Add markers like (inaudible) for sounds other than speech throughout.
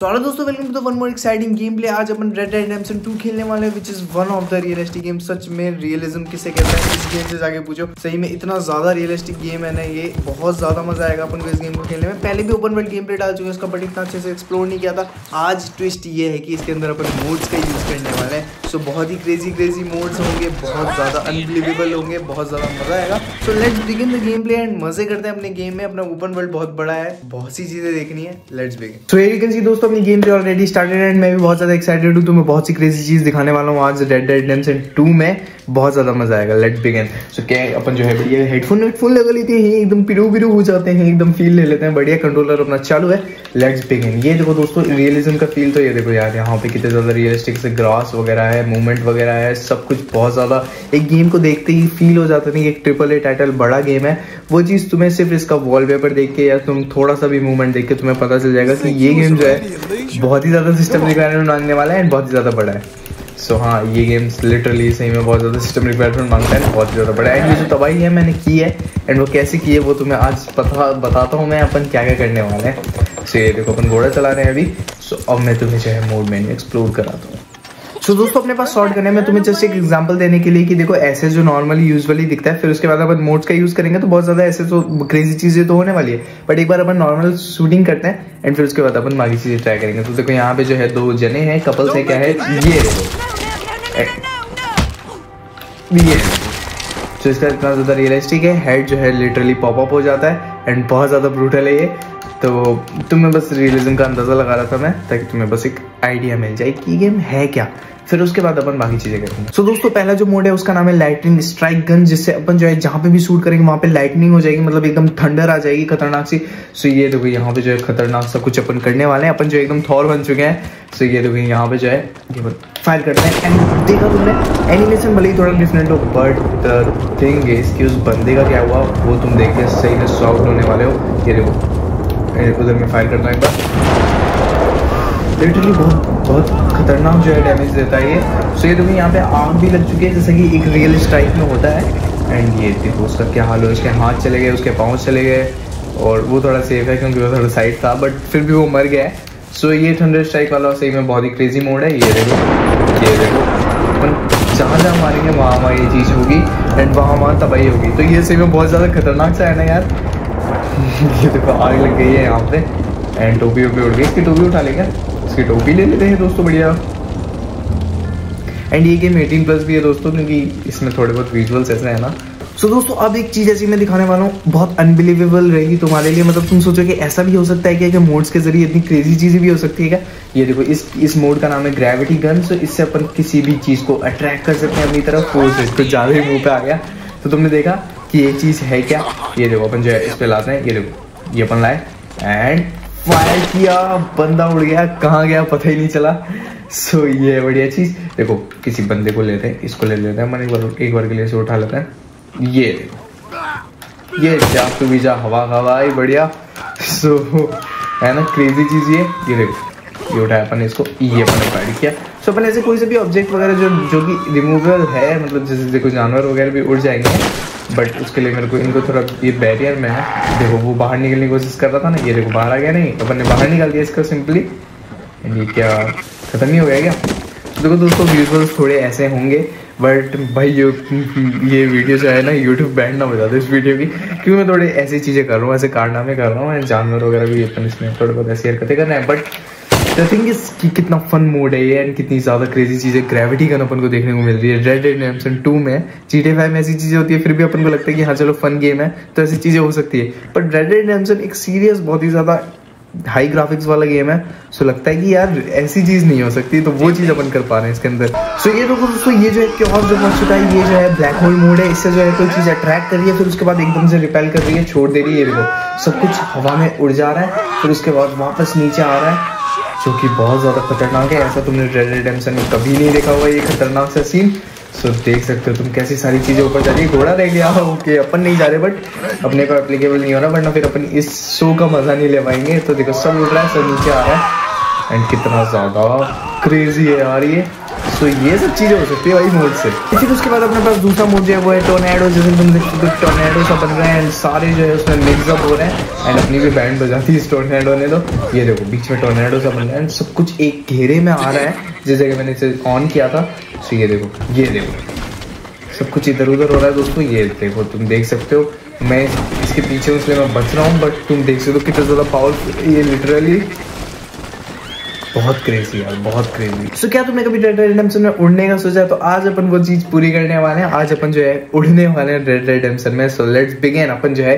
तो हेलो दोस्तों welcome to the one more exciting game play आज अपन रेड डेड रेडेम्पशन 2 खेलने वाले हैं which is one of the realistic game सच में रियलिज्म किसे कहते हैं? इस गेम से जाके पूछो। सही में इतना ज़्यादा रियलिस्टिक गेम है ना ये। बहुत ज़्यादा मज़ा आएगा अपन को इस गेम को खेलने में। पहले भी ओपन वर्ल्ड गेम प्ले डाल चुके हैं, उसका बट इतना अच्छे से एक्सप्लोर नहीं किया था। आज ट्विस्ट ये है कि इसके अंदर अपन मोड्स का यूज़ करने वाले हैं। सो बहुत ही क्रेजी क्रेजी मोड्स होंगे, बहुत ज़्यादा अनबिलीवेबल होंगे, बहुत ज़्यादा मज़ा आएगा। So let's begin the game play and मज़े करते हैं अपने गेम में। अपना ओपन वर्ल्ड बहुत बड़ा है, बहुत सी चीज़ें देखनी है। Let's begin so you can see दोस्तों, अपनी game play already started and मैं भी बहुत ज़्यादा एक्साइटेड हूँ तो मैं बहुत सी क्रेजी चीज़ दिखाने वाला हूँ आज रेड डेड डेमसन टू में। बहुत ज़्यादा मज़ा आएगा लेट बिगेन सो क्या अपन जो है बढ़िया हेडफोन हेडफोन लगा लेते हैं, एकदम पिरू पिरू हो जाते हैं, एकदम फील ले लेते हैं, बढ़िया कंट्रोलर अपना चालू है लेट्स बिगेन ये देखो दोस्तों रियलिज्म का फील तो ये देखो यार, यहाँ पे कितने ज़्यादा रियलिस्टिक से ग्रास वगैरह है मूवमेंट वगैरह है, सब कुछ बहुत ज़्यादा, एक गेम को देखते ही फील हो जाता है कि एक ट्रिपल ए टाइटल बड़ा गेम है। वो चीज़ तुम्हें सिर्फ़ इसका वॉलपेपर देख के या तुम थोड़ा सा भी मूवमेंट देख के तुम्हें पता चल जाएगा कि ये गेम जो है, बहुत ही ज़्यादा सिस्टम रिक्वायरमेंट मांगने वाला है एंड बहुत ही ज़्यादा बड़ा है। सो so, हाँ ये गेम्स लिटरली सही में बहुत ज़्यादा सिस्टम रिक्वायरमेंट माँगता है बहुत ज़्यादा बड़ा एंड ये जो तबाही है मैंने की है। एंड वो कैसे की है वो तुम्हें आज पता बताता हूँ मैं अपन क्या क्या करने वाले हैं। सो so, ये देखो अपन घोड़ा चला रहे हैं अभी। सो so, अब मैं तुम्हें जो है मोड मेन्यू एक्सप्लोर कराता हूँ। सो so, दोस्तों अपने पास शॉर्ट करने में तुम्हें जस्ट एक एग्जांपल देने के लिए कि देखो ऐसे जो नॉर्मली यूजुअली दिखता है फिर उसके बाद अपन मोड्स का यूज़ करेंगे तो बहुत ज़्यादा ऐसे तो क्रेजी चीज़ें तो होने वाली है। बट एक बार अपन नॉर्मल शूटिंग करते हैं एंड फिर उसके बाद अपन बाकी चीज़ें ट्राई करेंगे। तो देखो यहाँ पे जो है दो जने हैं कपल्स है क्या है? ये ये तो इसका इतना ज़्यादा रियलिस्टिक है हेड जो है लिटरली पॉप अप हो जाता है एंड बहुत ज़्यादा ब्रूटल है ये। तो तुम्हें बस रियलिज्म का अंदाज़ा लगा रहा था मैं ताकि तुम्हें बस एक आइडिया मिल जाए कि गेम है क्या। फिर उसके बाद अपन बाकी चीज़ें करेंगे सो so, दोस्तों पहला जो मोड है उसका नाम है लाइटनिंग स्ट्राइक गन जिससे अपन जो है जहाँ पे भी शूट करेंगे वहाँ पे लाइटनिंग हो जाएगी मतलब एकदम थंडर आ जाएगी खतरनाक सी। सो so, ये देखो यहाँ पे जो है खतरनाक सा कुछ अपन करने वाले हैं। अपन जो एकदम थॉर बन चुके हैं। सो so, ये देखो यहाँ पे जो है फायर करते हैं। एंड देखा तुमने एनिमेशन भले ही थोड़ा डिफरेंट हो बट द थिंग इज़ कि उस बंदे का क्या हुआ वो तुम देख के सही में सॉफ्ट होने वाले हो। ये देखो उधर में फायर करना बार। लिटरली बहुत बहुत खतरनाक जो है डैमेज देता है ये। सो ये देखो, यहाँ पे आग भी लग चुकी है, जैसे कि एक रियल स्ट्राइक में होता है। एंड ये देखो, उसका क्या हाल हो उसके हाथ चले गए, उसके पाँव चले गए। और वो थोड़ा सेफ़ है, क्योंकि वो थोड़ा साइड था बट फिर भी वो मर गया है। सो ये थंडर स्ट्राइक वाला सही में बहुत ही क्रेजी मोड है। ये देखो ये देखो। जहाँ जहाँ मारेंगे, वहाँ वहाँ ये चीज़ होगी एंड वहाँ वहाँ तबाही होगी। तो ये सही में बहुत ज़्यादा खतरनाक सा है ना यार? (laughs) ये देखो, आग लग गई है यहाँ पे एंड टोपी वोपी उड़ गई। इसकी टोपी उठा लेंगे इसकी टोपी ले लेते हैं दोस्तों बढ़िया। एंड ये गेम 18 प्लस भी है दोस्तों क्योंकि इसमें थोड़े बहुत विजुअल्स ऐसे है ना। सो so, दोस्तों अब एक चीज़ ऐसी मैं दिखाने वाला हूँ बहुत अनबिलीवेबल रहेगी तुम्हारे लिए। मतलब तुम सोचो कि ऐसा भी हो सकता है क्या कि मोड्स के ज़रिए इतनी क्रेजी चीज़ें भी हो सकती है क्या? ये देखो इस इस मोड का नाम है ग्रेविटी गन सो इससे अपन किसी भी चीज़ को अट्रैक्ट कर सकते हैं अपनी तरफ़। फोर्स कुछ ज़्यादा ही मुँह पे आ गया। तो तुमने देखा कि ये चीज़ है क्या? ये देखो अपन जो है इस पे लाते हैं ये देखो ये अपन लाए। एंड फायर किया बंदा उड़ गया कहाँ गया पता ही नहीं चला। सो so, ये बढ़िया चीज़। देखो किसी बंदे को लेते हैं इसको ले लेते हैं मैंने एक बार एक बार के लिए इसे उठा लेते हैं। ये देखो। ये जा तू भी जा हवा हवा बढ़िया। सो so, है ना क्रेजी चीज़ ये। ये देखो ये उठाया अपन इसको ये अपन फायर किया। सो अपन ऐसे कोई से भी ऑब्जेक्ट वगैरह जो जो कि रिमूवेबल है मतलब जैसे देखो जानवर वगैरह भी उड़ जाएँगे बट उसके लिए मेरे को इनको थोड़ा, ये बैरियर में है। देखो, वो बाहर निकलने की कोशिश कर रहा था ना, ये देखो बाहर आ गया नहीं, अपन ने बाहर निकाल दिया इसका सिंपली ये क्या, खत्म ही हो गया क्या? देखो दोस्तों विजुअल्स थोड़े ऐसे होंगे बट भाई ये ये वीडियो जो है ना यूट्यूब बैंड ना बजा दो इस वीडियो की। क्योंकि मैं थोड़ी ऐसी चीज़ें कर रहा हूँ, ऐसे कारनामे कर रहा हूँ जानवर वगैरह भी अपन इसमें थोड़े बहुत ऐसी हरकतें करना है बट द थिंग इज़ कि कितना फन मोड है ये एंड कितनी ज़्यादा क्रेजी चीज़ें ग्रेविटी गन अपन को देखने को मिल रही है। रेड डेड रेडम्पशन टू में जी फाइव में ऐसी चीज़ें होती है, फिर भी अपन को लगता है कि हाँ चलो फन गेम है तो ऐसी चीज़ें हो सकती है। बट रेड डेड रेडम्पशन एक सीरियस बहुत ही ज़्यादा हाई ग्राफिक्स वाला गेम है सो लगता है कि यार ऐसी चीज़ नहीं हो सकती तो वो चीज़ अपन कर पा रहे हैं इसके अंदर। सो ये देखो दोस्तों ये जो है और जो पहुँच चुका है, ये जो है ब्लैक होल मोड है, इससे जो है कोई चीज़ अट्रैक्ट कर रही है, फिर उसके बाद एकदम से रिपेल कर रही है, छोड़ दे रही है, ये देखो। सब कुछ हवा में उड़ जा रहा है, फिर उसके बाद वापस नीचे आ रहा है जो कि बहुत ज़्यादा खतरनाक है। ऐसा तुमने रेड रेडमसन में कभी नहीं देखा हुआ ये खतरनाक सा सीन सो देख सकते हो तुम कैसी सारी चीज़ें ऊपर जा रही है। घोड़ा रह गया ओके, अपन नहीं जा रहे बट अपने को एप्लीकेबल नहीं हो रहा, वरना फिर अपन इस शो का मज़ा नहीं ले पाएँगे। तो देखो, सब उठ रहा है, सब नीचे आ रहा है। एंड कितना ज़्यादा क्रेजी है यार ये। तो ये सब चीज़ें हो सकती है वही मोड से फिर उसके बाद अपने पास दूसरा मोड जो है वो है टोर्नेडो जैसे तुम देखते टोर्नेडो सब बन रहे हैं सारे जो है उसमें मिक्सअप हो रहे हैं एंड अपनी भी बैंड बजाती है इस टोर्नेडो ने तो। ये देखो बीच में टोर्नेडो सब बन रहे हैं सब कुछ एक घेरे में आ रहा है जिस जगह मैंने इसे ऑन किया था। तो ये देखो ये देखो। सब कुछ इधर उधर हो रहा है दोस्तों ये देखो तुम देख सकते हो। मैं इसके पीछे हूँ इसलिए मैं बच रहा हूँ बट तुम देख सकते हो कितना ज़्यादा पावरफुल ये लिटरली बहुत क्रेजी यार बहुत क्रेजी सो so, क्या तुमने कभी रेड रेडेम्पसन में उड़ने का सोचा? तो आज अपन वो चीज़ पूरी करने वाले हैं। आज अपन जो है उड़ने वाले हैं रेड रेडेम्पसन में। सो लेट्स बिगिन अपन जो है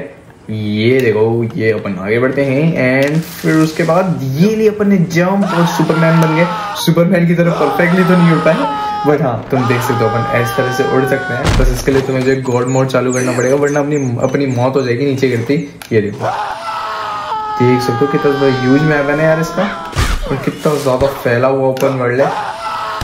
ये देखो ये अपन आगे बढ़ते हैं। एंड फिर उसके बाद ये लिए अपन ने जंप और सुपरमैन बन गए। सुपरमैन की तरह परफेक्टली तो नहीं उड़ पाए। बट हाँ तुम देख सकते हो अपन इस तरह से उड़ सकते हैं। बस इसके लिए तुम्हें जो गॉड मोड चालू करना पड़ेगा वरना अपनी अपनी मौत हो जाएगी नीचे गिरती। ये देखो। देख सकते हो कितना यूज़ मैप है ना यार इसका। और कितना ज़्यादा फैला हुआ ओपन वर्ल्ड है।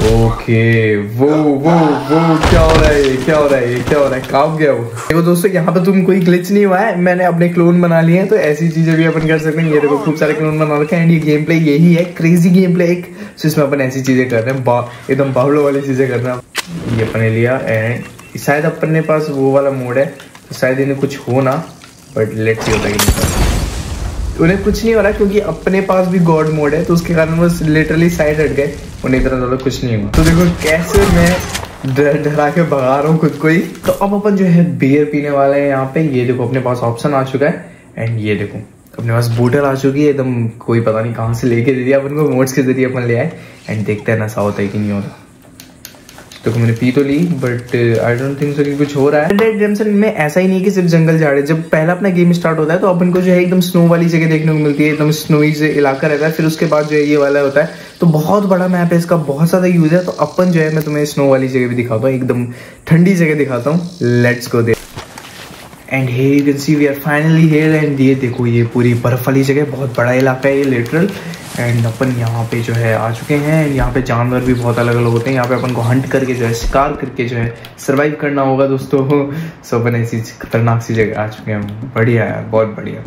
ओके वो वो वो, क्या हो रहा है क्या हो रहा है क्या हो रहा है? काम गया वो देखो दोस्तों, यहाँ पे तुम कोई ग्लिच नहीं हुआ है। मैंने अपने क्लोन बना लिए हैं तो ऐसी चीज़ें भी अपन कर सकते हैं। ये देखो, खूब सारे क्लोन बना रखे हैं एंड ये गेम प्ले यही है क्रेजी गेम प्ले एक, जिसमें अपन ऐसी चीज़ें कर रहे हैं एकदम बावलो वाली चीज़ें कर रहे हैं। ये अपने लिया एंड शायद अपने पास वो वाला मोड है तो शायद इन्हें कुछ हो ना बट लेट्स सी होता है उन्हें कुछ नहीं हो रहा क्योंकि अपने पास भी गॉड मोड है तो उसके कारण वो लिटरली साइड हट गए। उन्हें इतना ज़्यादा कुछ नहीं हुआ। तो देखो, कैसे मैं डर डरा के भगा रहा हूँ खुद को ही। तो अब अपन जो है बियर पीने वाले हैं यहाँ पे। ये देखो, अपने पास ऑप्शन आ चुका है। एंड ये देखो, अपने पास बोतल आ चुकी है। एकदम कोई पता नहीं कहाँ से लेके दे दिया अपन को मोड्स के ज़रिए अपन ले आए। एंड देखते हैं नशा होता है कि नहीं होता। तो मैंने पी तो ली but I don't think so कि कुछ हो रहा है। रेड रेडम्सन में ऐसा ही नहीं कि सिर्फ़ जंगल झाड़ है। जब पहला अपना गेम स्टार्ट होता है तो अपन को जो है एकदम स्नो वाली जगह देखने को मिलती है, एकदम स्नोई से इलाका रहता है। फिर उसके बाद जो है ये वाला होता है। तो बहुत बड़ा मैप है इसका, बहुत ज़्यादा यूज़ है। तो अपन जो है, मैं तुम्हें स्नो वाली जगह भी दिखाता हूँ, एकदम ठंडी जगह दिखाता हूँ। Let's go there and hey you can see we are finally here and ये देखो, ये पूरी बर्फ़ वाली जगह, बहुत बड़ा इलाका है, ये लिटरल एंड अपन यहाँ पे जो है आ चुके हैं। यहाँ पे जानवर भी बहुत अलग अलग होते हैं। यहाँ पे अपन को हंट करके जो है, शिकार करके जो है सर्वाइव करना होगा दोस्तों। (laughs) सो अपन ऐसी खतरनाक सी जगह आ चुके हैं। बढ़िया है, बहुत बढ़िया।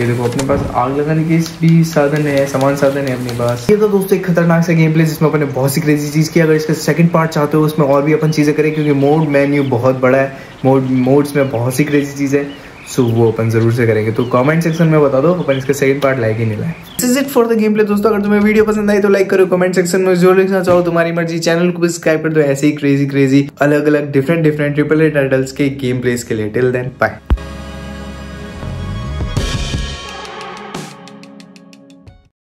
ये देखो, अपने पास आग लगाने के भी साधन है, समान साधन है अपने पास। ये तो दोस्तों एक खतरनाक सा गेम प्ले जिसमें अपने बहुत सी क्रेजी चीज़ की। अगर इसका सेकंड पार्ट चाहते हो, उसमें और भी अपन चीज़ें करें, क्योंकि मोड मेन्यू बहुत बड़ा है। मोड मोड्स में बहुत सी क्रेजी चीज़। है सो वो अपन ज़रूर से करेंगे। तो कमेंट सेक्शन में बता दो, अपन इसका सेकंड पार्ट लाइक ही नहीं लाए। This is it for the game play दोस्तों। अगर तुम्हें वीडियो पसंद आई तो लाइक करो कमेंट सेक्शन में ज़रूर लिखना चाहो। तुम्हारी मर्ज़ी चैनल को सब्सक्राइब कर दो। ऐसे ही क्रेजी क्रेजी अलग अलग different different triple A titles के गेम प्लेस के लिए। Till then bye